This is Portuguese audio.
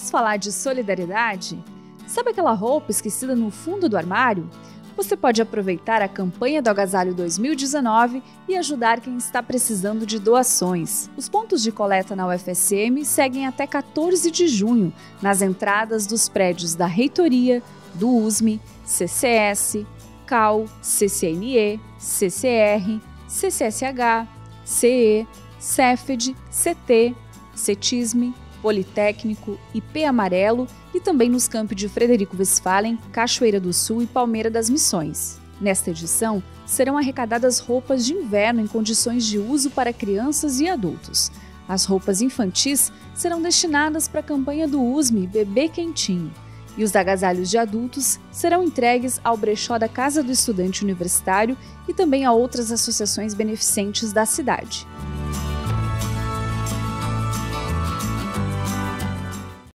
Vamos falar de solidariedade? Sabe aquela roupa esquecida no fundo do armário? Você pode aproveitar a campanha do Agasalho 2019 e ajudar quem está precisando de doações. Os pontos de coleta na UFSM seguem até 14 de junho, nas entradas dos prédios da Reitoria, do USME, CCS, CAL, CCNE, CCR, CCSH, CE, CEFED, CT, CETISME, Politécnico, IP Amarelo e também nos campi de Frederico Westphalen, Cachoeira do Sul e Palmeira das Missões. Nesta edição, serão arrecadadas roupas de inverno em condições de uso para crianças e adultos. As roupas infantis serão destinadas para a campanha do USME Bebê Quentinho. E os agasalhos de adultos serão entregues ao brechó da Casa do Estudante Universitário e também a outras associações beneficentes da cidade.